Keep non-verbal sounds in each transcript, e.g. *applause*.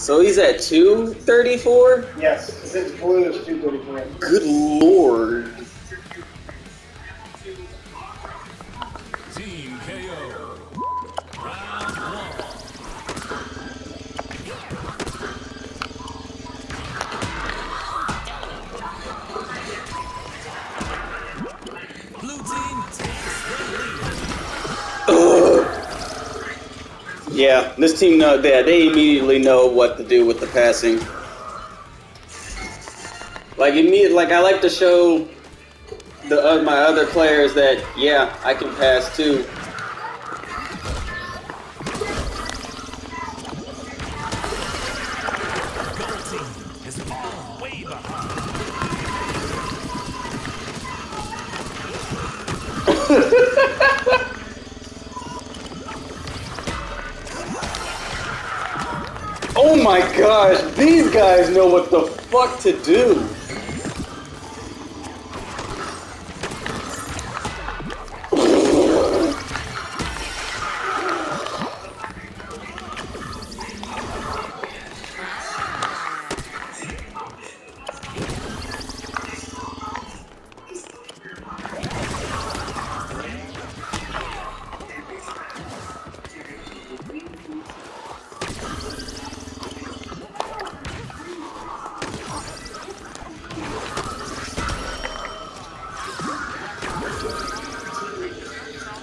So he's at 234? Yes, since blue is 234. Good lord. Team KO. Round one. Blue team Yeah, this team know that they immediately know what to do with the passing. Like immediate, like I like to show the uh, my other players that yeah, I can pass too. *laughs* Oh my gosh, these guys know what the fuck to do.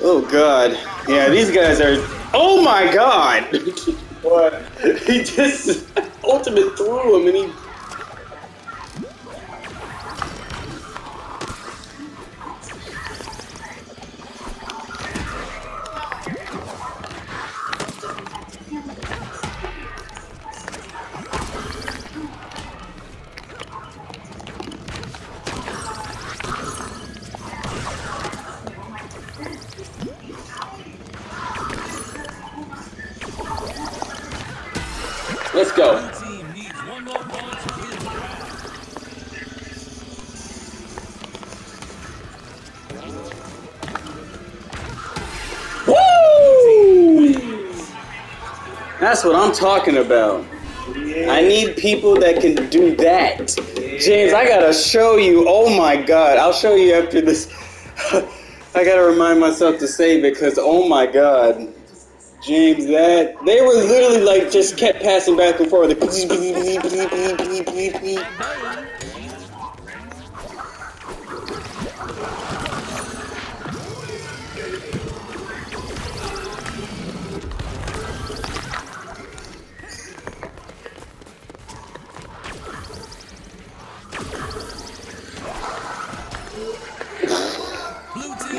Oh god. Yeah, these guys are. Oh my god! What? *laughs* he just ultimate threw him and he. Round. Woo! That's what I'm talking about. I need people that can do that. James, I gotta show you. Oh my god. I'll show you after this. *laughs* I gotta remind myself to it because, oh my god. James, that they were literally like just kept passing back and forth. Like, bleep, bleep, bleep, bleep, bleep, bleep, bleep.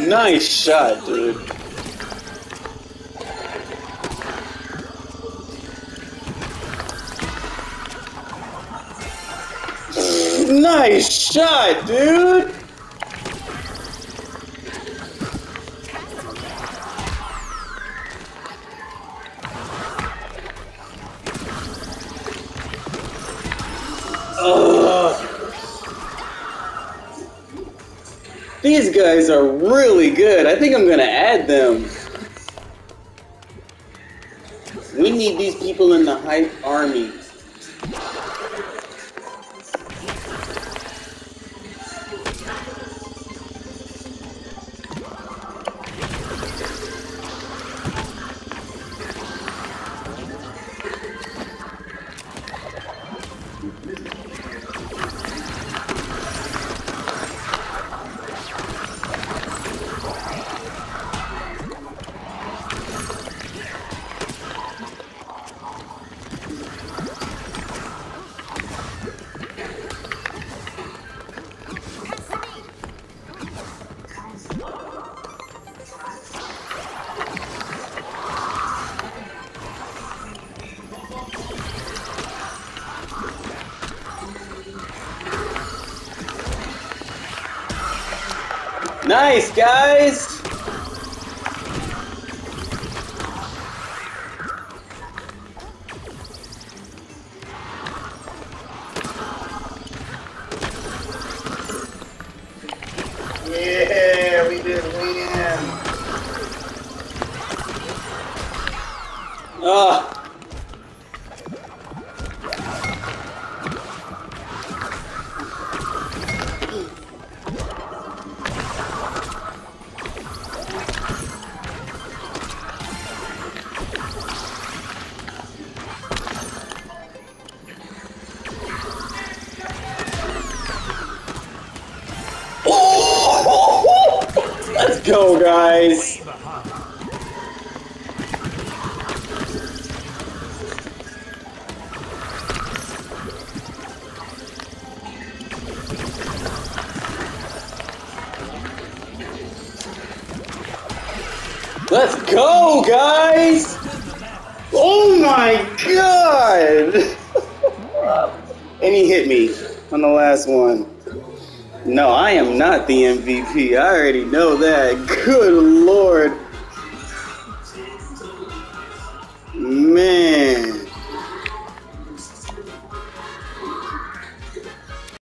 Nice shot, dude. Nice shot, dude. These guys are really good. I think I'm gonna add them. We need these people in the hype army. Nice, guys. Yeah, we did win. Ah. Go, guys. Let's go, guys! Oh my god! *laughs* and he hit me on the last one. No, I am not the MVP. I already know that. Good lord. Man.